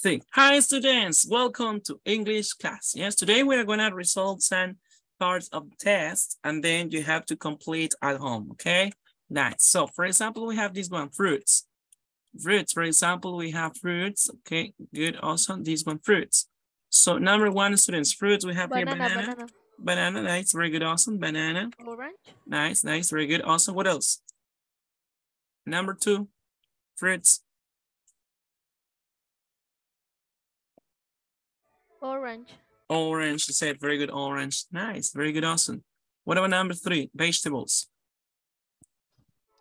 three. Hi, students. Welcome to English class. Yes, today we are going to resolve some parts of the test, and then you have to complete at home, okay? Nice. So, for example, we have this one, fruits. Fruits, for example, we have fruits. Okay, good, awesome. This one, fruits. So, number one, students, fruits, we have Banana, here banana. banana. Banana, nice, very good, awesome. Banana, Orange. nice, nice, very good, awesome. What else? Number two, fruits. Orange. Orange, you said very good, orange. Nice, very good, awesome. What about number three? Vegetables.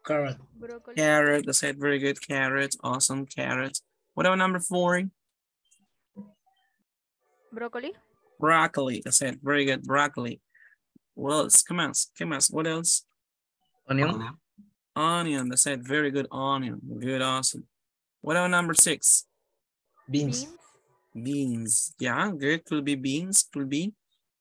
Carrot. Broccoli. Carrot, I said very good, carrot, awesome, carrot. What about number four? Broccoli. Broccoli, I said very good, broccoli. What else? Come on, come on, what else? Onion. Onion, I said very good, onion, good, awesome. What about number six? Beans. Beans beans. Yeah, good. Could be beans. Could be.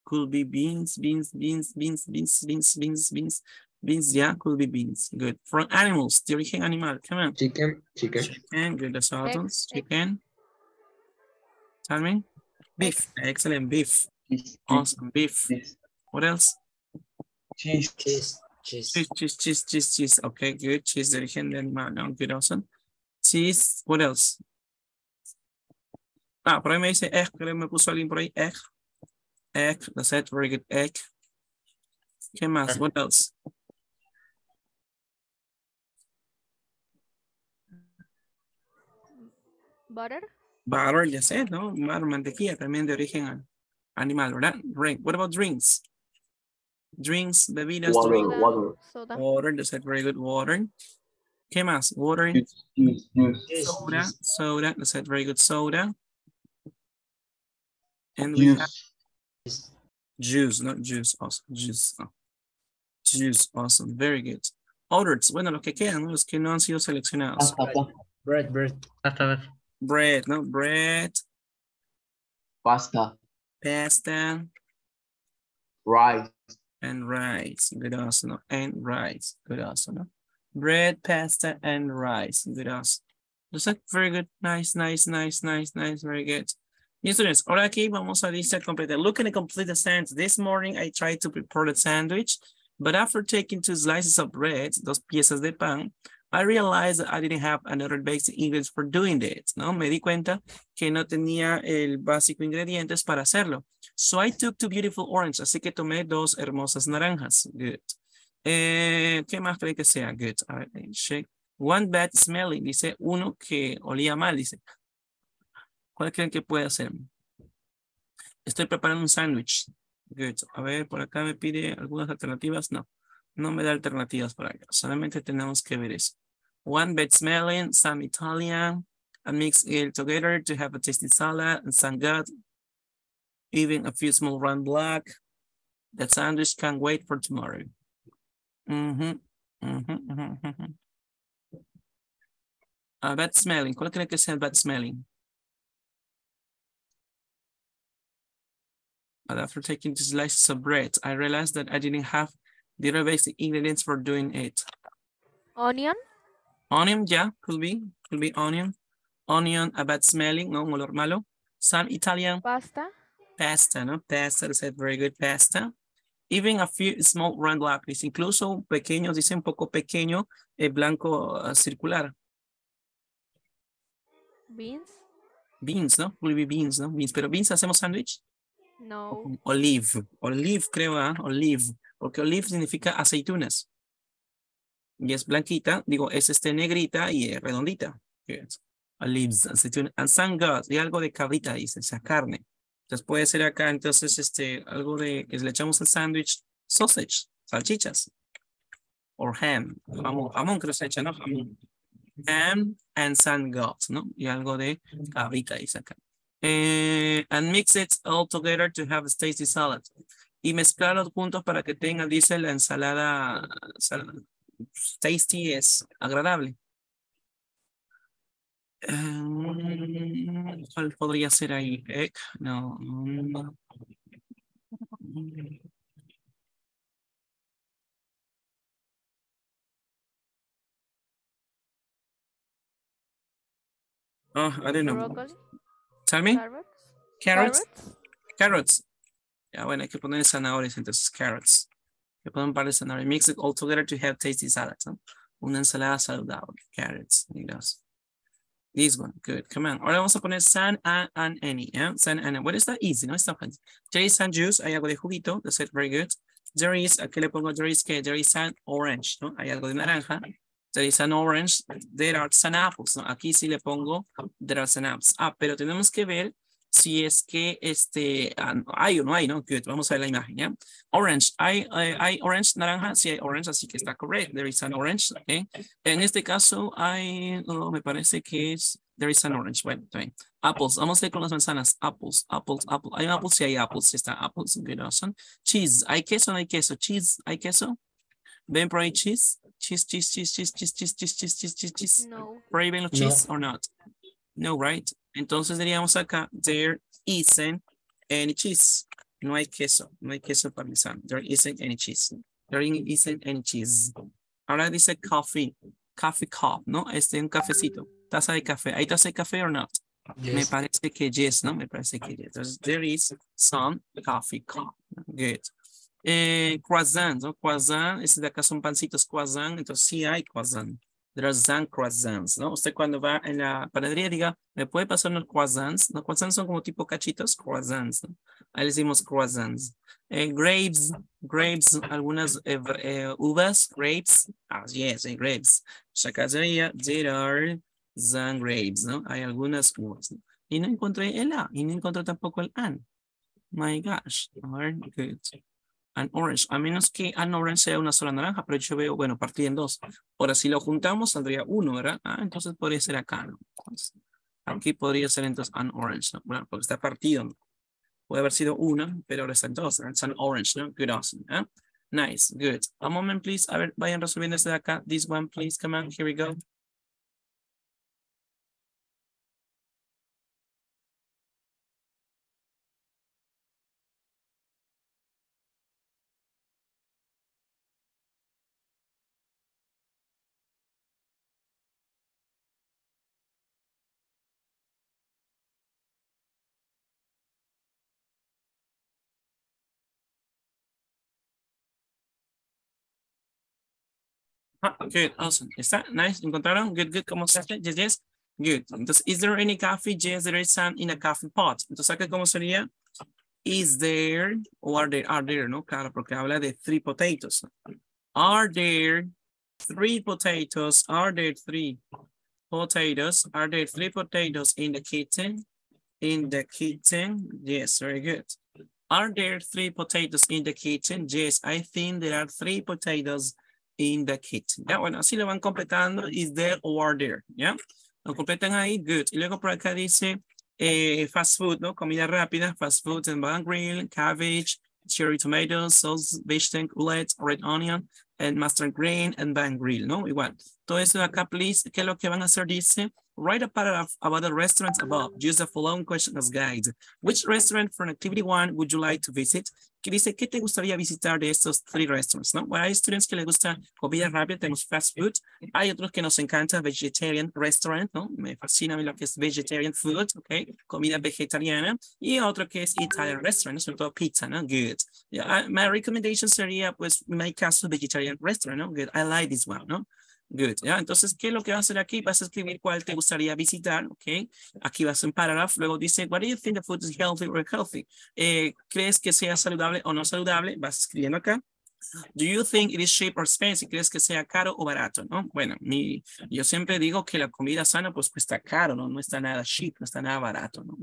Could be beans, beans, beans, beans, beans, beans, beans, beans. Beans, yeah, could be beans. Good. From animals, the origin animal. Come on. Chicken, chicken. Chicken, good. That's all. Chicken. Tell me. Beef. Excellent. Beef. Cheese. Awesome. Beef. What else? Cheese. Cheese. Cheese. Cheese, cheese, cheese, cheese, cheese. Okay, good. Cheese, the origin animal. No, good, awesome. Cheese. What else? Ah, por ahí me dice egg, creo que me puso alguien por ahí, egg. Egg, that's it, very good, egg. ¿Qué más? What else? Butter. Butter, ya sé, ¿no? Butter, mantequilla, también de origen animal, ¿verdad? Drink. What about drinks? Drinks, bebidas, Water, drink. Water. Soda. Water, that's it, very good, water. ¿Qué más? Water, Juice. Juice. Juice. Soda, cheese. soda, that's it, very good, soda. And we have Juice. Juice, not juice, awesome, juice. oh. Juice, awesome, very good. Others, bueno, los que quedan, ¿no? los que no han sido seleccionados. Ah, pasta. Bread. Bread. Pasta. Bread, no, bread, Pasta, pasta, rice, and rice. Good also, no? And rice. Good also, no? Bread, pasta, and rice. Good also. Just like very good. Nice, nice, nice, nice, nice. Very good. Students. Ahora aquí vamos a lista completa. Look at the complete the sandwich. This morning I tried to prepare a sandwich, but after taking two slices of bread, dos piezas de pan, I realized I didn't have another basic ingredients for doing it. ¿no? Me di cuenta que no tenía el básico ingredientes para hacerlo. So I took two beautiful oranges. Así que tomé dos hermosas naranjas. Good. Eh, ¿Qué más cree que sea? Good. A ver, eh, check. One bad smelling. Dice uno que olía mal. Dice. ¿Cuál creen que puede ser? Estoy preparando un sándwich. A ver, por acá me pide algunas alternativas. No, no me da alternativas por acá. Solamente tenemos que ver eso. One bad smelling, some Italian. I mix it together to have a tasty salad and some good even a few small round black. The sandwich can't wait for tomorrow. Mhm, mhm, mhm. Uh, bad smelling. ¿Cuál cree que sea bad smelling? But after taking two slices of bread, I realized that I didn't have the basic ingredients for doing it. Onion. Onion, yeah, could be, could be onion. Onion, a bad smelling, no, un olor malo. Some Italian Pasta. pasta, ¿no? Pasta, said very good pasta. Even a few small round lápiz, incluso pequeños, dice un poco pequeño, eh, blanco ah, circular. Beans. Beans, ¿no? Will be beans, ¿no? Beans, pero beans hacemos sándwich. No. Olive, olive creo, ¿ah? Olive, porque olive significa aceitunas. Y es blanquita, digo, es este negrita y es redondita. Yes. Olives, aceitunas, and some gods, y algo de cabrita, dice, o sea, carne. Entonces puede ser acá, entonces, este, algo de, que le echamos al sándwich, sausage, salchichas. Or ham, jamón, jamón creo que se echa, ¿no? Jamón. Ham and some gods, ¿no? Y algo de cabrita, dice acá. Eh, and mix it all together to have a tasty salad. Y mezclarlos juntos para que tenga, dice, la ensalada, sal- tasty es agradable. Eh, ¿Cuál podría ser ahí? Egg, no. know. Broccoli. Tell me. Carrots. Carrots. Carrots. Ya, bueno, hay que poner zanahorias, entonces carrots. Que ponen par de zanahorias. Mix it all together to have tasty salad. ¿no? Una ensalada saludable. Carrots. Gracias. This one, good. Come on. Ahora vamos a poner san, an, and, any. yeah? San, and, what is that? Easy, no? Está fácil. There is some juice. Hay algo de juguito. That's it. Very good. There is, aquí le pongo there is que there is an orange, ¿no? Hay algo de naranja. There is an orange. There are some apples. Aquí sí le pongo there are some apples. Ah, pero tenemos que ver si es que este, ah, hay o no hay, ¿no? Good. Vamos a ver la imagen. Orange. Hay, hay, hay orange, naranja. Sí hay orange, así que está correcto. There is an orange. En este caso hay, me parece que es, there is an orange. Bueno, está bien. Apples. Vamos a ir con las manzanas. Apples, apples, apples. Hay apples, sí hay apples. Sí está apples. Good, awesome. Cheese. ¿Hay queso no hay queso? Cheese. ¿Hay queso? ¿Ven por ahí cheese? Cheese, cheese, cheese, cheese, cheese, cheese, cheese, cheese, cheese, cheese, cheese. No. ¿Por ahí ven los No. cheese or not? No, right? Entonces diríamos acá, there isn't any cheese. No hay queso, no hay queso parmesano. There isn't any cheese. There isn't any cheese. Ahora dice coffee, coffee cup, ¿no? Este, un cafecito, taza de café. ¿Hay taza de café or not? Me Yes. parece que yes, ¿no? Me parece que yes. Entonces, there is some coffee cup. Good. Eh, croissant, ¿no? Croissant, este de acá son pancitos croissant, entonces sí hay croissant. There are some croissants, ¿no? Usted cuando va en la panadería diga, ¿me puede pasar unos croissants? Los croissants son como tipo cachitos, croissants, ¿no? Ahí le decimos croissants. Eh, grapes, grapes, algunas eh, eh, uvas, grapes. Ah, yes, eh, grapes. O sea, acá sería, there are some grapes, ¿no? Hay algunas uvas. ¿no? Y no encontré el A, y no encontré tampoco el AN. My gosh, all right, good. An orange, a menos que an orange sea una sola naranja, pero yo veo, bueno, partida en dos. Ahora, si lo juntamos, saldría uno, ¿verdad? Ah, entonces podría ser acá, ¿no? Entonces, aquí podría ser entonces an orange, ¿no? Bueno, porque está partido, ¿no? Puede haber sido una, pero ahora está en dos. It's an orange, ¿no? Good, awesome, ¿eh? Nice, good. A moment, please. A ver, vayan resolviendo este de acá. This one, please, come on, here we go. Ah, good, awesome. Is that nice. ¿Encontraron? Good, good. ¿Cómo se hace? Yes, yes. Good. Entonces, is there any coffee? Yes, there is some in a coffee pot. Entonces, acá, ¿cómo sería? Is there, o are there, are there, ¿no? Claro, porque habla de three potatoes. Are there three potatoes? Are there three potatoes? Are there three potatoes in the kitchen? In the kitchen? Yes, very good. Are there three potatoes in the kitchen? Yes, I think there are three potatoes in the kitchen. Ya, bueno, así lo van completando. Is there or are there? Ya, lo completan ahí. Good. Y luego por acá dice eh, fast food, ¿no? Comida rápida, fast food and bun grill, cabbage, cherry tomatoes, sauce, vegetable, omelette, red onion, and mustard green, and bun grill, ¿no? Igual. Todo eso acá, please, ¿qué es lo que van a hacer? Dice, write a paragraph about the restaurants above. Use the following question as guide. Which restaurant from activity one would you like to visit? Que dice, ¿qué te gustaría visitar de estos three restaurants? ¿no? Bueno, hay estudiantes que les gusta comida rápida, tenemos fast food. Hay otros que nos encanta vegetarian restaurant, ¿no? Me fascina a lo que es vegetarian food, ¿ok? Comida vegetariana. Y otro que es Italian restaurant, sobre todo pizza, ¿no? Good. Yeah, I- my recommendation sería, pues, en mi caso, vegetarian restaurant, ¿no? Good. I like this one, ¿no? Good, ¿ya? Entonces, ¿qué es lo que vas a hacer aquí? Vas a escribir cuál te gustaría visitar, ¿ok? Aquí vas a un paragraph, luego dice, what do you think the food is healthy or healthy? Eh, ¿Crees que sea saludable o no saludable? Vas escribiendo acá. Do you think it is cheap or expensive? ¿Crees que sea caro o barato? ¿no? Bueno, mi, yo siempre digo que la comida sana pues cuesta caro, ¿no? No está nada cheap, no está nada barato, ¿no?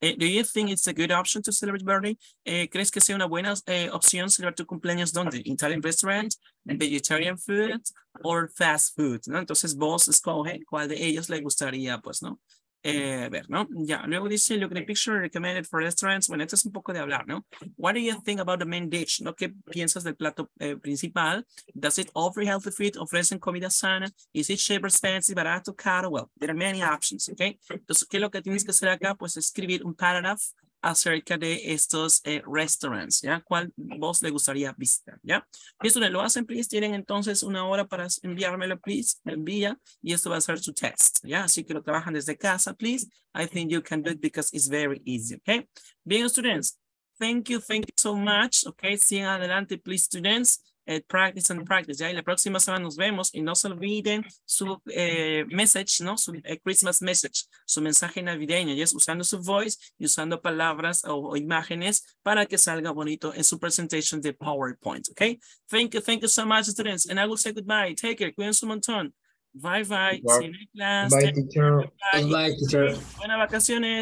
Eh, do you think it's a good option to celebrate birthday? Eh, ¿Crees que sea una buena eh, opción celebrar tu cumpleaños donde? Italian restaurant, vegetarian food or fast food, ¿no? Entonces vos escoge cuál de ellos le gustaría, pues, ¿no? Eh, ver, ¿no? Ya, luego dice, look at the picture recommended for restaurants. Bueno, esto es un poco de hablar, ¿no? What do you think about the main dish? ¿No? ¿Qué piensas del plato eh, principal? Does it offer healthy food? ¿Ofrecen comida sana? Is it cheap expensive? ¿Barato? ¿Caro? Well, there are many options, ¿ok? Entonces, ¿qué es lo que tienes que hacer acá? Pues escribir un paragraph acerca de estos eh, restaurants, ¿ya? ¿Cuál vos le gustaría visitar, ya? Esto lo hacen, please. Tienen entonces una hora para enviármelo, please. Envía y esto va a ser su test, ¿ya? Así que lo trabajan desde casa, please. I think you can do it because it's very easy, okay? Bien, students. Thank you, thank you so much. Okay, sigan adelante, please, students. Eh, practice and practice, ¿ya? Y la próxima semana nos vemos y no se olviden su eh, message, ¿no? Su eh, Christmas message, su mensaje navideño, ¿ya? Usando su voice y usando palabras o, o, imágenes para que salga bonito en su presentation de PowerPoint, ¿ok? Thank you, thank you so much, students. And I will say goodbye. Take care. Cuídense un montón. Bye, bye. See you next class. Bye, teacher. Bye. Bye, teacher. Buenas vacaciones.